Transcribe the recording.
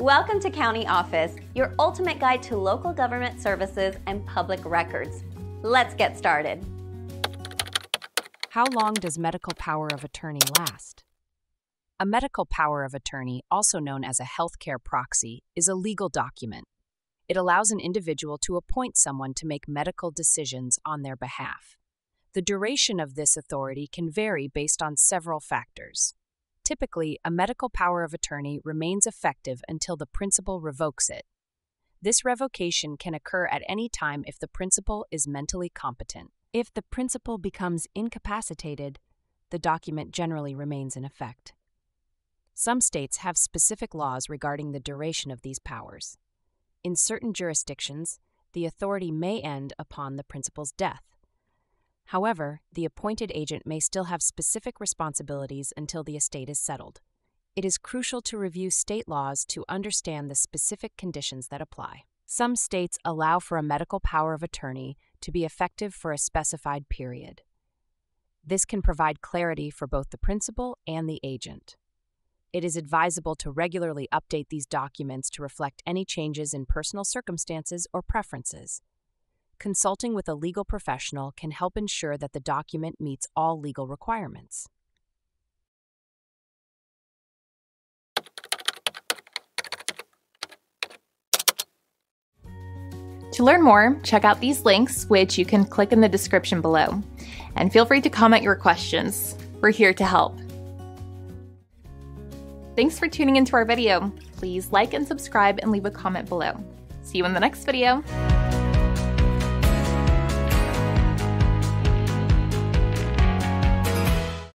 Welcome to County Office, your ultimate guide to local government services and public records. Let's get started. How long does medical power of attorney last? A medical power of attorney, also known as a healthcare proxy, is a legal document. It allows an individual to appoint someone to make medical decisions on their behalf. The duration of this authority can vary based on several factors. Typically, a medical power of attorney remains effective until the principal revokes it. This revocation can occur at any time if the principal is mentally competent. If the principal becomes incapacitated, the document generally remains in effect. Some states have specific laws regarding the duration of these powers. In certain jurisdictions, the authority may end upon the principal's death. However, the appointed agent may still have specific responsibilities until the estate is settled. It is crucial to review state laws to understand the specific conditions that apply. Some states allow for a medical power of attorney to be effective for a specified period. This can provide clarity for both the principal and the agent. It is advisable to regularly update these documents to reflect any changes in personal circumstances or preferences consulting with a legal professional can help ensure that the document meets all legal requirements. To learn more, check out these links, which you can click in the description below. And feel free to comment your questions. We're here to help. Thanks for tuning into our video. Please like and subscribe and leave a comment below. See you in the next video.